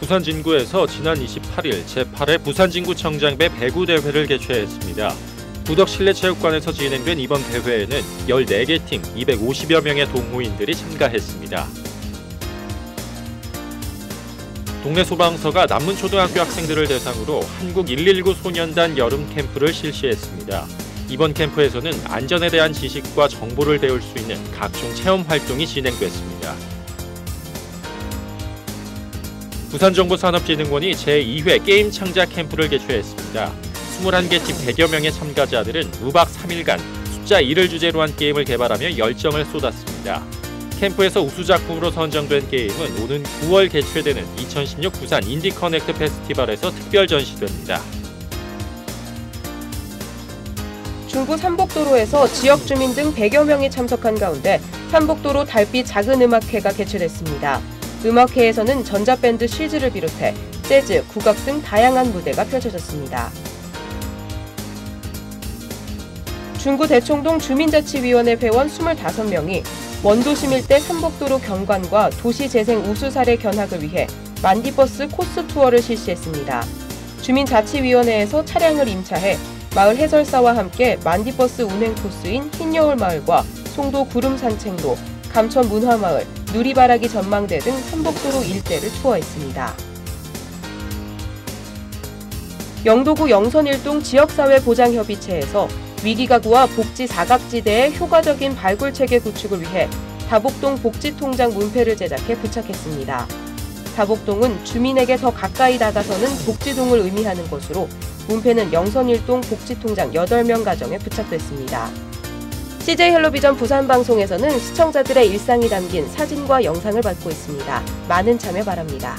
부산 진구에서 지난 28일 제8회 부산 진구 청장배 배구 대회를 개최했습니다. 구덕 실내체육관에서 진행된 이번 대회에는 14개 팀 250여 명의 동호인들이 참가했습니다. 동네 소방서가 남문 초등학교 학생들을 대상으로 한국 119 소년단 여름 캠프를 실시했습니다. 이번 캠프에서는 안전에 대한 지식과 정보를 배울 수 있는 각종 체험 활동이 진행됐습니다. 부산정보산업진흥원이 제2회 게임 창작 캠프를 개최했습니다. 21개 팀 100여 명의 참가자들은 무박 3일간 숫자 1을 주제로 한 게임을 개발하며 열정을 쏟았습니다. 캠프에서 우수작품으로 선정된 게임은 오는 9월 개최되는 2016 부산 인디커넥트 페스티벌에서 특별 전시됩니다. 중구 산복도로에서 지역 주민 등 100여 명이 참석한 가운데 삼복도로 달빛 작은 음악회가 개최됐습니다. 음악회에서는 전자밴드 시즈를 비롯해 재즈, 국악 등 다양한 무대가 펼쳐졌습니다. 중구 대청동 주민자치위원회 회원 25명이 원도심 일대 삼복도로 경관과 도시재생 우수 사례 견학을 위해 만디버스 코스 투어를 실시했습니다. 주민자치위원회에서 차량을 임차해 마을 해설사와 함께 만디버스 운행 코스인 흰여울 마을과 송도 구름 산책로, 감천 문화마을, 누리바라기 전망대 등 삼복도로 일대를 투어했습니다. 영도구 영선일동 지역사회보장협의체에서 위기가구와 복지 사각지대의 효과적인 발굴체계 구축을 위해 다복동 복지통장 문패를 제작해 부착했습니다. 다복동은 주민에게 더 가까이 다가서는 복지동을 의미하는 것으로 문패는 영선일동 복지통장 8명 가정에 부착됐습니다. CJ 헬로비전 부산 방송에서는 시청자들의 일상이 담긴 사진과 영상을 받고 있습니다. 많은 참여 바랍니다.